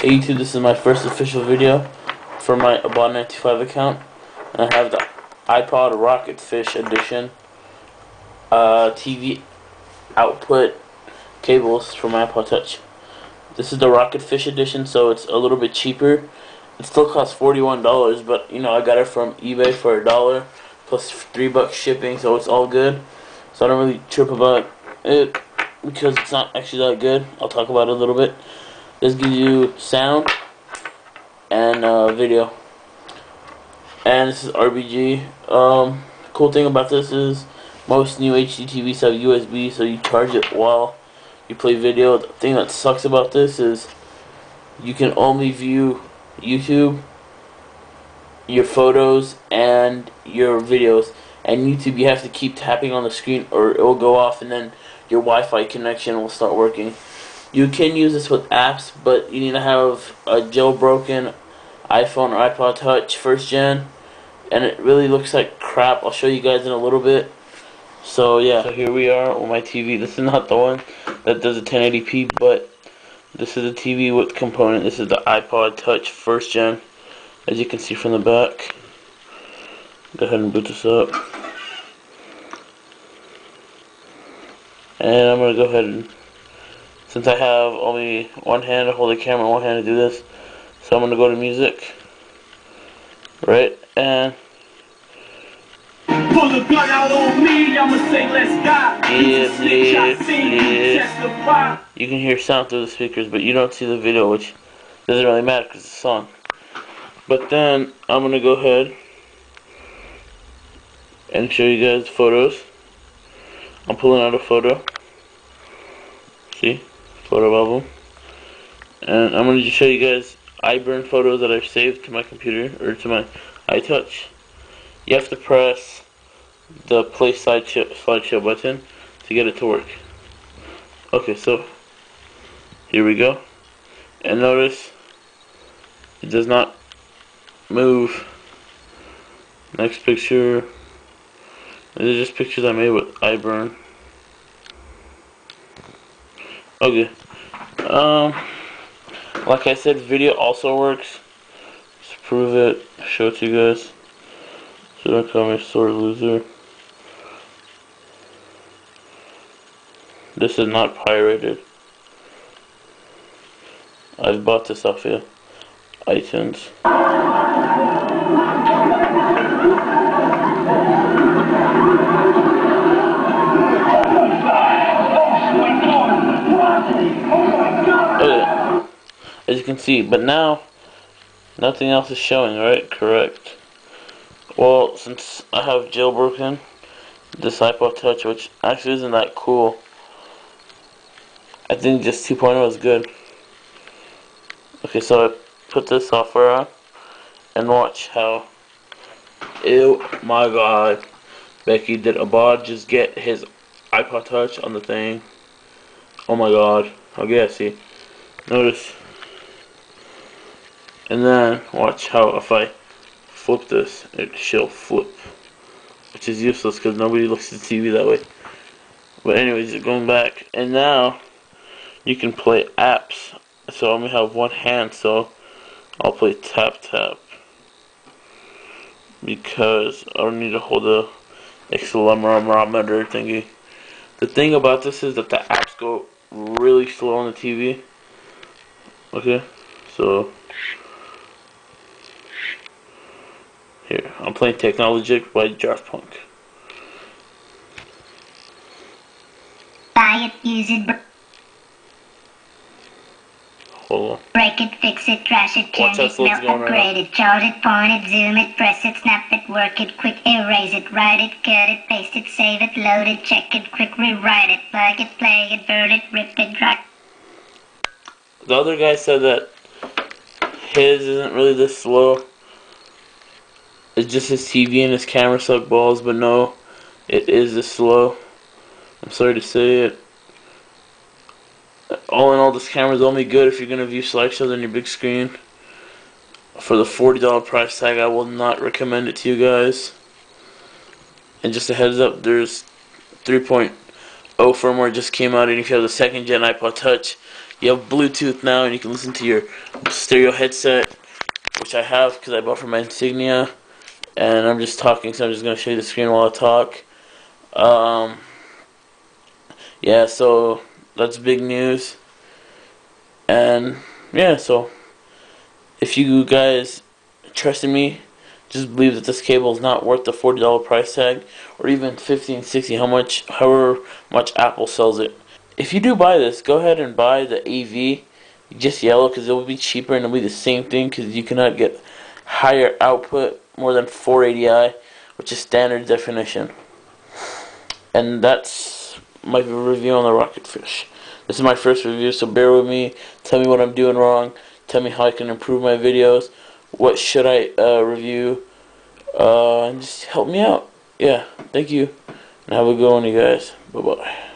Hey YouTube, this is my first official video for my Abon95 account. And I have the iPod Rocketfish Edition uh, TV output cables for my iPod Touch. This is the Rocketfish Edition, so it's a little bit cheaper. It still costs $41, but you know, I got it from eBay for a dollar plus three bucks shipping, so it's all good. So I don't really trip about it because it's not actually that good. I'll talk about it a little bit. This gives you sound and uh, video. And this is RBG. Um, cool thing about this is most new HD TVs have USB, so you charge it while you play video. The thing that sucks about this is you can only view YouTube, your photos, and your videos. And YouTube, you have to keep tapping on the screen or it will go off and then your Wi-Fi connection will start working. You can use this with apps, but you need to have a jailbroken iPhone or iPod Touch first gen, and it really looks like crap. I'll show you guys in a little bit. So yeah, so here we are on my TV. This is not the one that does a 1080p, but this is a TV with component. This is the iPod Touch first gen, as you can see from the back. Go ahead and boot this up. And I'm going to go ahead and since I have only one hand to hold the camera, one hand to do this, so I'm going to go to music, right, and Pull the gun out on me, I'ma say let's die. Yeah, yeah, You can hear sound through the speakers, but you don't see the video, which doesn't really matter because it's a song. But then I'm gonna go ahead and show you guys photos. I'm pulling out a photo. See? Photo album. And I'm going to show you guys iBurn photos that I've saved to my computer, or to my iTouch. You have to press the play slideshow, slideshow button to get it to work. Okay, so here we go. And notice it does not move. Next picture. These are just pictures I made with iBurn. Okay. Um, like I said, video also works. Let's prove it. Show it to you guys. So don't call me a sore loser. This is not pirated. I've bought this off of iTunes. As you can see. But now nothing else is showing right? Correct. Well since I have jailbroken this iPod touch which actually isn't that cool I think just 2.0 is good. Okay so I put this software on and watch how ew my god. Becky did Abad just get his iPod touch on the thing. Oh my god. Okay see. Notice and then watch how if I flip this, it shall flip. Which is useless because nobody looks at the TV that way. But anyways, going back. And now, you can play apps. So I only have one hand, so I'll play tap tap. Because I don't need to hold the accelerometer thingy. The thing about this is that the apps go really slow on the TV. Okay, so Here, I'm playing Technologic by Daft Punk. Buy it, use it, Hold on. Break it, fix it, trash it, change it, melt, upgrade it, charge it, point it, zoom it, press it, snap it, work it, quick erase it, write it, cut it, paste it, save it, load it, check it, quick rewrite it, plug it, play it, burn it, rip it, drag. The other guy said that his isn't really this slow. It's just his TV and his camera suck balls, but no, it is this slow. I'm sorry to say it. All in all, this camera is only good if you're going to view slideshows on your big screen. For the $40 price tag, I will not recommend it to you guys. And just a heads up, there's 3.0 firmware just came out, and if you have the second gen iPod Touch, you have Bluetooth now, and you can listen to your stereo headset, which I have because I bought from my Insignia. And I'm just talking, so I'm just gonna show you the screen while I talk. Um, yeah, so that's big news. And yeah, so if you guys trust in me, just believe that this cable is not worth the $40 price tag or even 15 60 how much however much Apple sells it. If you do buy this, go ahead and buy the AV just yellow because it will be cheaper and it'll be the same thing because you cannot get higher output more than 480i which is standard definition. And that's my review on the Rocketfish. This is my first review so bear with me, tell me what I'm doing wrong, tell me how I can improve my videos what should I uh, review, uh, and just help me out. Yeah, thank you, and have a good one, you guys. Bye bye.